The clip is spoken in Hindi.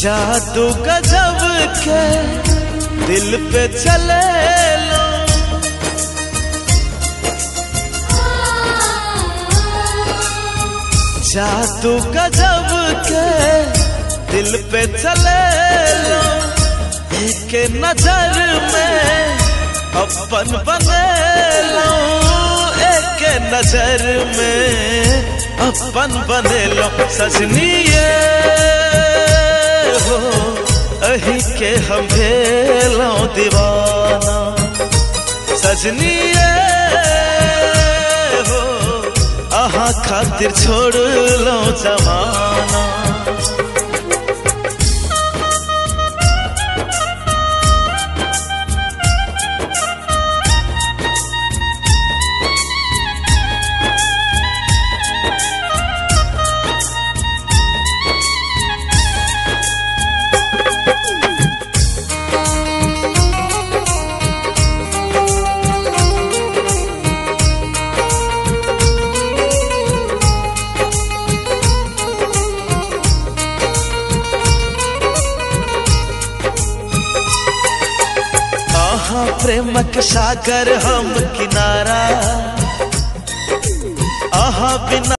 जादू गजब के दिल पे चले लो। जादू गजब के दिल पे चले लो। एक नज़र में अपन बने लो। एक नज़र में अपन बने लो। सजनी हो के हम भेलो दीवाना। सजनी हो आहा खातिर छोड़ लो जमाना। प्रेमक सागर हम किनारा। आहा बिना